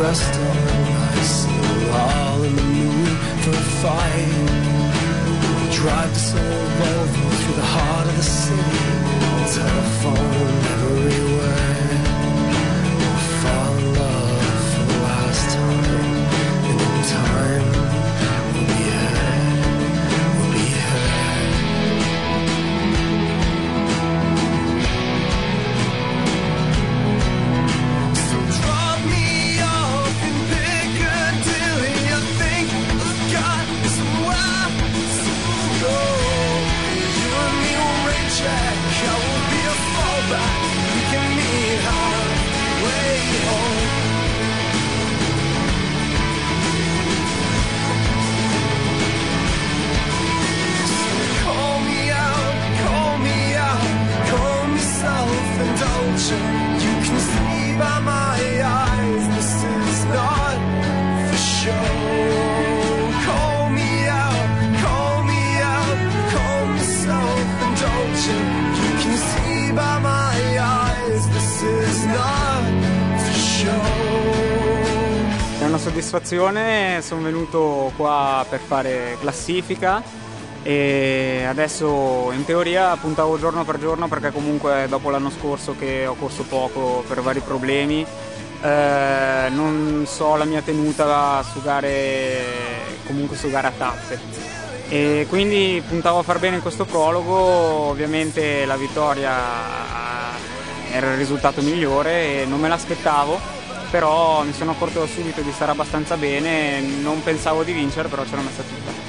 are dressed all we're all in the mood for a fight. Drive this old Volvo through the heart of the city. Telephone È una soddisfazione, sono venuto qua per fare classifica e adesso in teoria puntavo giorno per giorno perché comunque dopo l'anno scorso che ho corso poco per vari problemi. Eh, non so la mia tenuta su gare comunque su gare a tappe. E quindi puntavo a far bene in questo prologo. Ovviamente la vittoria era il risultato migliore e non me l'aspettavo. Però mi sono accorto subito di stare abbastanza bene. Non pensavo di vincere però ce l'ho messa tutta